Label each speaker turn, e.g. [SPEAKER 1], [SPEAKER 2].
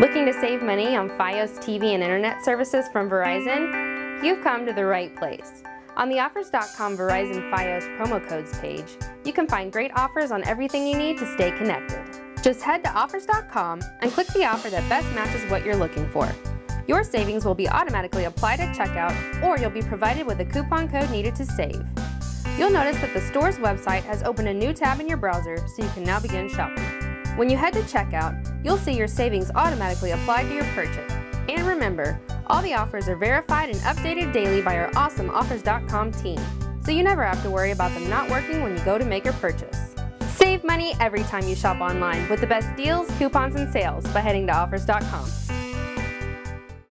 [SPEAKER 1] Looking to save money on FiOS TV and internet services from Verizon? You've come to the right place. On the Offers.com Verizon FiOS promo codes page, you can find great offers on everything you need to stay connected. Just head to Offers.com and click the offer that best matches what you're looking for. Your savings will be automatically applied at checkout or you'll be provided with a coupon code needed to save. You'll notice that the store's website has opened a new tab in your browser so you can now begin shopping. When you head to checkout, you'll see your savings automatically applied to your purchase. And remember, all the offers are verified and updated daily by our awesome Offers.com team, so you never have to worry about them not working when you go to make your purchase. Save money every time you shop online with the best deals, coupons, and sales by heading to Offers.com.